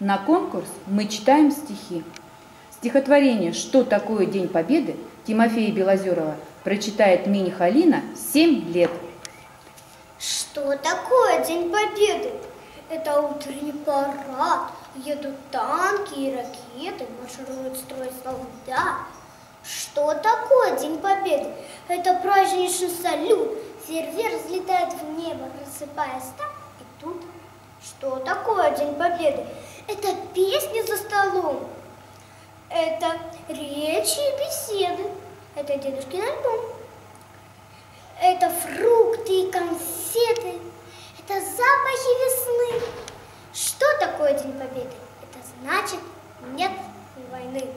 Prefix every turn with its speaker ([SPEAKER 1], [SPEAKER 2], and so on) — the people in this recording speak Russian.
[SPEAKER 1] На конкурс мы читаем стихи. Стихотворение «Что такое День Победы» Тимофея Белозерова прочитает Мини Халина 7 лет.
[SPEAKER 2] Что такое День Победы? Это утренний парад, едут танки и ракеты, маршируют строй солдат. Что такое День Победы? Это праздничный салют, сервер взлетает в небо, рассыпаясь там и тут. Что такое День Победы? Это песни за столом, это речи и беседы, это дедушкин альбом. Это фрукты и конфеты, это запахи весны. Что такое День Победы? Это значит нет войны.